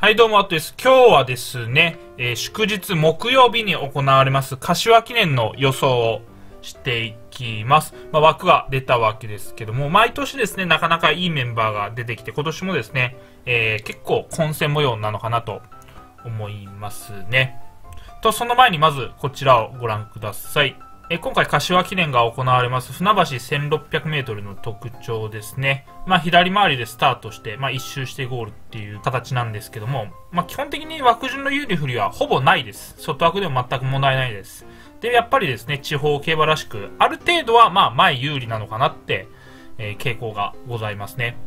はい、どうも、あとです。今日はですね、えー祝日木曜日に行われます柏記念の予想をしていきます。まあ、枠が出たわけですけども、毎年ですね、なかなかいいメンバーが出てきて、今年もですね、えー結構混戦模様なのかなと思いますね。と、その前にまずこちらをご覧ください。え今回柏記念が行われます船橋 1600m の特徴ですね。まあ左回りでスタートして、まあ一周してゴールっていう形なんですけども、まあ基本的に枠順の有利不利はほぼないです。外枠でも全く問題ないです。で、やっぱりですね、地方競馬らしく、ある程度はまあ前有利なのかなって、えー傾向がございますね。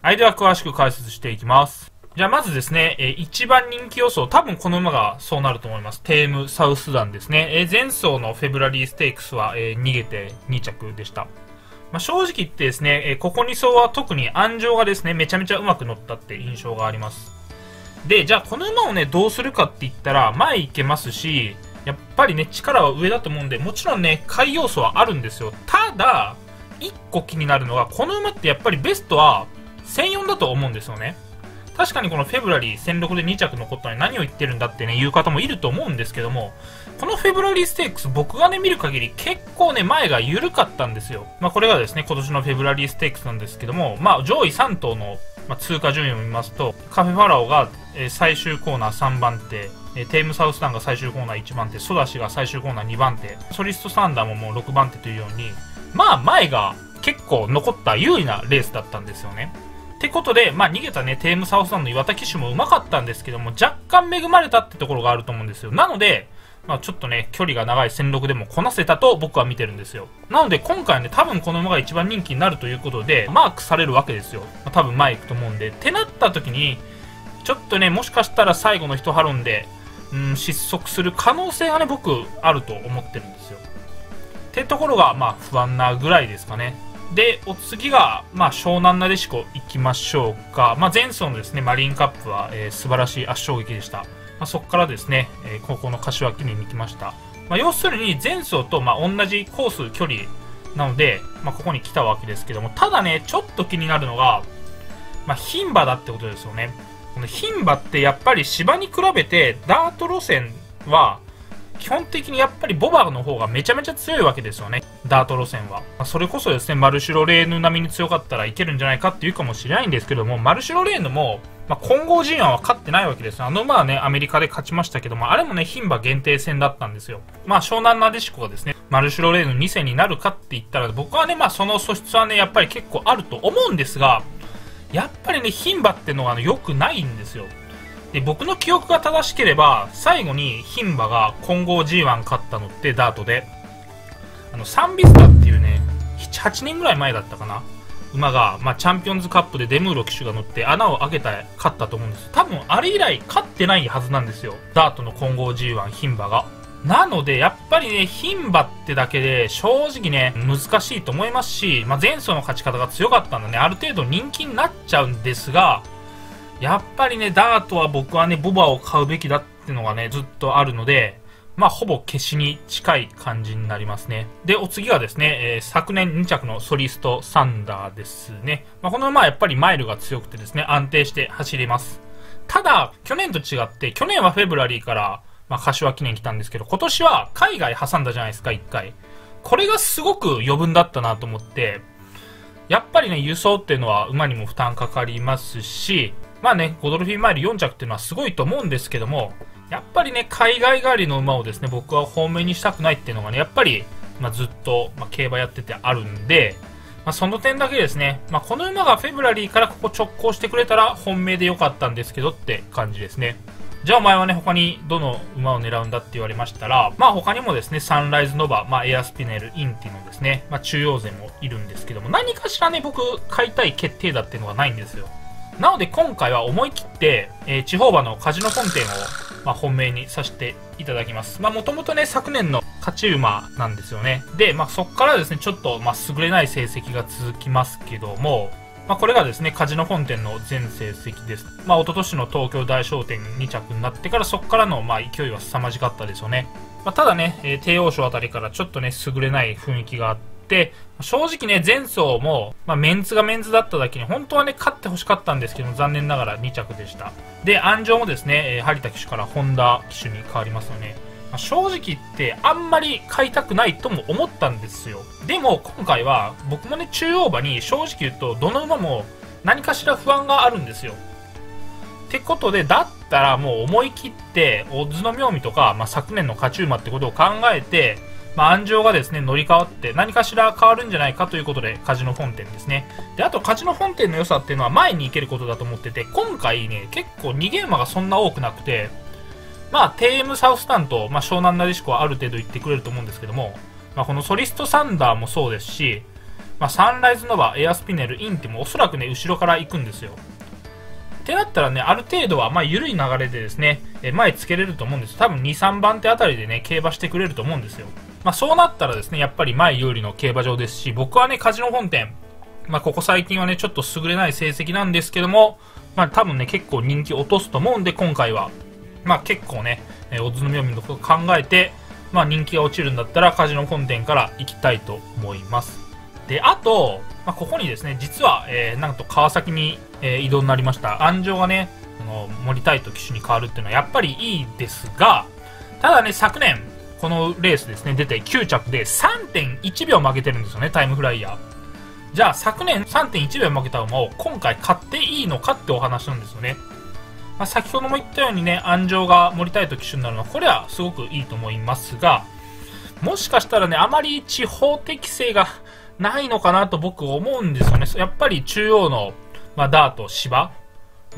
はい、では詳しく解説していきます。じゃあまずですね、えー一番人気予想、多分この馬がそうなると思います。テームサウスダンですね。えー前走のフェブラリーステークスは、えー逃げて2着でした。まあ、正直言ってですね、えーここ2走は特に安城がですね、めちゃめちゃうまく乗ったって印象があります。で、じゃあこの馬をね、どうするかって言ったら、前行けますし、やっぱりね、力は上だと思うんで、もちろんね、下位要素はあるんですよ。ただ、1個気になるのが、この馬ってやっぱりベストは1004だと思うんですよね。確かにこのフェブラリー1006で2着残ったのに何を言ってるんだってね、言う方もいると思うんですけども、このフェブラリーステークス僕がね、見る限り結構ね、前が緩かったんですよ。まあこれがですね、今年のフェブラリーステークスなんですけども、まあ上位3頭の、まあ、通過順位を見ますと、カフェファラオが、えー最終コーナー3番手、えーテームサウスタンが最終コーナー1番手、ソダシが最終コーナー2番手、ソリストサンダーももう6番手というように、まあ前が結構残った有利なレースだったんですよね。ってことで、まあ、逃げたね、テームサウスタンの岩田騎手もうまかったんですけども、若干恵まれたってところがあると思うんですよ。なので、まあ、ちょっとね、距離が長い戦6でもこなせたと僕は見てるんですよ。なので、今回ね、多分この馬が一番人気になるということで、マークされるわけですよ。まあ、多分前行くと思うんで。ってなった時に、ちょっとね、もしかしたら最後の一ハロンで、うん、失速する可能性がね、僕、あると思ってるんですよ。ってところが、まあ、不安なぐらいですかね。で、お次が、まあ、湘南なでしこ行きましょうか。まあ、前走のですね、マリンカップは、えー素晴らしい圧勝劇でした。まあ、そこからですね、えー高校の柏記念に行きました。まあ、要するに、前走と、まあ、同じコース、距離なので、まあ、ここに来たわけですけども、ただね、ちょっと気になるのが、まあ、牝馬だってことですよね。この牝馬ってやっぱり芝に比べて、ダート路線は、基本的にやっぱりボバの方がめちゃめちゃ強いわけですよね。ダート路線は。まあそれこそですね、マルシュロレーヌ並みに強かったらいけるんじゃないかっていうかもしれないんですけども、マルシュロレーヌも、まあ、混合 G1 は勝ってないわけですあの馬はね、アメリカで勝ちましたけども、あれもね、牝馬限定戦だったんですよ。まあ、湘南なでしこがですね、マルシュロレーヌ2戦になるかって言ったら、僕はね、まあ、その素質はね、やっぱり結構あると思うんですが、やっぱりね、牝馬ってのが、ね、良くないんですよ。で僕の記憶が正しければ最後に牝馬が混合 G1 勝ったのってダートであのサンビスタっていうね78年ぐらい前だったかな馬が、まあ、チャンピオンズカップでデムーロ騎手が乗って穴を開けた勝ったと思うんです。多分あれ以来勝ってないはずなんですよダートの混合 G1 牝馬が。なので、やっぱりね、牝馬ってだけで、正直ね、難しいと思いますし、まあ、前走の勝ち方が強かったんでね、ある程度人気になっちゃうんですが、やっぱりね、ダートは僕はね、ボバを買うべきだってのがね、ずっとあるので、まあ、ほぼ消しに近い感じになりますね。で、お次がですね、えー昨年2着のソリストサンダーですね。まあ、この馬はやっぱりマイルが強くてですね、安定して走れます。ただ、去年と違って、去年はフェブラリーから、まあ、柏記念来たんですけど、今年は海外挟んだじゃないですか、1回。これがすごく余分だったなと思って、やっぱりね、輸送っていうのは馬にも負担かかりますし、まあね、ゴドルフィンマイル4着っていうのはすごいと思うんですけども、やっぱりね、海外帰りの馬をですね、僕は本命にしたくないっていうのがね、やっぱり、まあ、ずっと、まあ、競馬やっててあるんで、まあ、その点だけですね、ま、この馬がフェブラリーからここ直行してくれたら本命でよかったんですけどって感じですね。じゃあお前はね、他にどの馬を狙うんだって言われましたら、まあ他にもですね、サンライズノバ、まあエアスピネル、インティのですね、まあ中央勢もいるんですけども、何かしらね、僕買いたい決定だっていうのがないんですよ。なので今回は思い切って、えー地方馬のカジノ本店を、まあ、本命にさせていただきます。まあもともとね、昨年の勝ち馬なんですよね。で、まあそこからですね、ちょっと、まあ優れない成績が続きますけども、まあ、これがですね、カジノ本店の全成績です。まあ、一昨年の東京大商店2着になってから、そこからの、まあ、勢いは凄まじかったですよね。まあ、ただね、えー帝王賞あたりからちょっとね、優れない雰囲気があって、正直ね、前走も、まあ、メンツがメンツだっただけに、本当はね、勝ってほしかったんですけど、残念ながら2着でした。で、安城もですね、えー、張田騎手から本田騎手に変わりますよね。まあ、正直言って、あんまり買いたくないとも思ったんですよ。でも、今回は、僕もね、中央馬に正直言うと、どの馬も何かしら不安があるんですよ。ってことで、だったらもう思い切って、オッズの妙味とか、まあ、昨年の勝ち馬ってことを考えて、まあ、安城がですね、乗り換わって何かしら変わるんじゃないかということで、カジノ本店ですね。で、あとカジノ本店の良さっていうのは前に行けることだと思ってて、今回ね、結構逃げ馬がそんな多くなくて、まあ、テームサウスタンと、まあ、湘南なでしこはある程度言ってくれると思うんですけども、まあ、このソリストサンダーもそうですし、まあ、サンライズノバ、エアスピネル、インテもおそらくね、後ろから行くんですよ。ってなったらね、ある程度は、まあ、緩い流れでですね、え前つけれると思うんです。多分2、3番手あたりでね、競馬してくれると思うんですよ。まあ、そうなったらですね、やっぱり前有利の競馬場ですし、僕はね、カジノ本店、まあ、ここ最近はね、ちょっと優れない成績なんですけども、まあ、多分ね、結構人気落とすと思うんで、今回は、まあ、結構ね、えー、オッズの妙味のことを考えて、まあ、人気が落ちるんだったら、カジノ本店から行きたいと思います。で、あと、まあ、ここにですね、実は、えー、なんと川崎に、えー、移動になりました。安城がね、この森タイト騎手に変わるっていうのはやっぱりいいですが、ただね、昨年、このレースですね、出て9着で3.1秒負けてるんですよね、タイムフライヤー。じゃあ昨年3.1秒負けた馬を今回買っていいのかってお話なんですよね。まあ、先ほども言ったようにね、安城が森たいと騎手になるのは、これはすごくいいと思いますが、もしかしたらね、あまり地方適性がないのかなと僕思うんですよね。やっぱり中央の、まあ、ダート、芝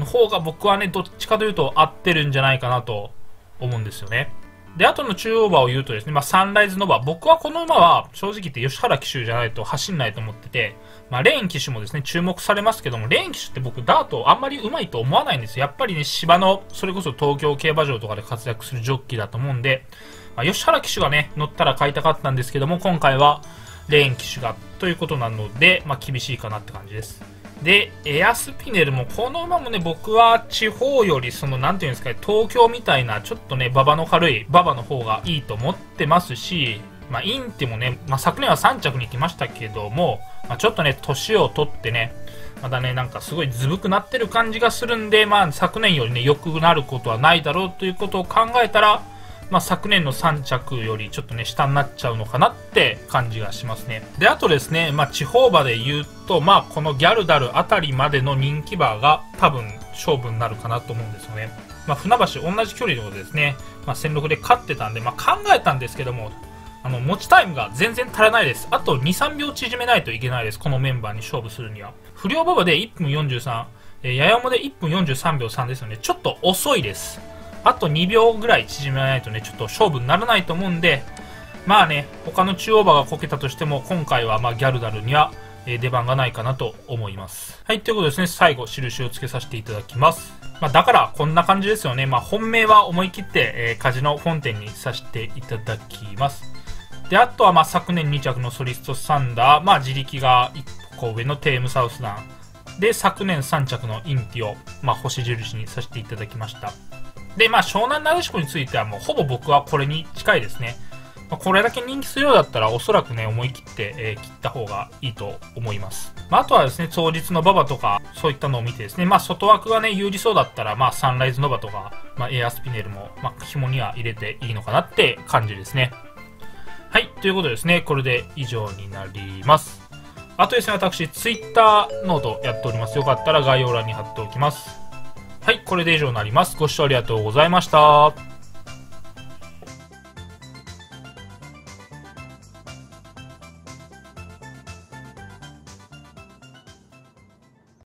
の方が僕はね、どっちかというと合ってるんじゃないかなと思うんですよね。で、後の中央馬を言うとですね、まあ、サンライズノバ。僕はこの馬は、正直言って吉原騎手じゃないと走んないと思ってて、まあ、レーン騎手もですね、注目されますけども、レーン騎手って僕、ダートあんまり上手いと思わないんですよ。やっぱりね、芝の、それこそ東京競馬場とかで活躍するジョッキーだと思うんで、まあ、吉原騎手がね、乗ったら買いたかったんですけども、今回は、レーン騎手が、ということなので、まあ、厳しいかなって感じです。で、エアスピネルも、この馬もね、僕は地方より、その、なんていうんですかね、東京みたいな、ちょっとね、馬場の軽い馬場の方がいいと思ってますし、まあ、インテもね、まあ、昨年は3着に来ましたけども、まあ、ちょっとね、年を取ってね、まだね、なんかすごいずぶくなってる感じがするんで、まあ、昨年よりね、良くなることはないだろうということを考えたら、まあ、昨年の3着よりちょっとね、下になっちゃうのかなって感じがしますね。で、あとですね、まあ、地方馬で言うと、まあ、このギャルダルあたりまでの人気馬が多分勝負になるかなと思うんですよね。まあ、船橋同じ距離でですね、まあ、戦6で勝ってたんで、まあ、考えたんですけども、あの、持ちタイムが全然足らないです。あと2、3秒縮めないといけないです。このメンバーに勝負するには。不良馬場で1分43、えー、ややもで1分43秒3ですよね。ちょっと遅いです。あと2秒ぐらい縮めないとね、ちょっと勝負にならないと思うんで、まあね、他の中央馬がこけたとしても、今回はまギャルダルには出番がないかなと思います。はい、ということですね、最後、印をつけさせていただきます。まあ、だから、こんな感じですよね。まあ、本命は思い切って、えー、カジノフォンテンにさせていただきます。で、あとは、まあ、昨年2着のソリストサンダー、まあ、自力が1個上のテームサウスダン。で、昨年3着のインティを、まあ、星印にさせていただきました。で、まあ、湘南なでしこについてはもうほぼ僕はこれに近いですね。まあ、これだけ人気するようだったらおそらくね、思い切って、えー、切った方がいいと思います。まあ、あとはですね、当日の馬場とか、そういったのを見てですね、まあ、外枠がね、有利そうだったら、まあ、サンライズノバとか、まあ、エアスピネルも、まあ、紐には入れていいのかなって感じですね。はい、ということでですね、これで以上になります。あとですね、私、ツイッターノートやっております。よかったら概要欄に貼っておきます。はい、これで以上になります。ご視聴ありがとうございました。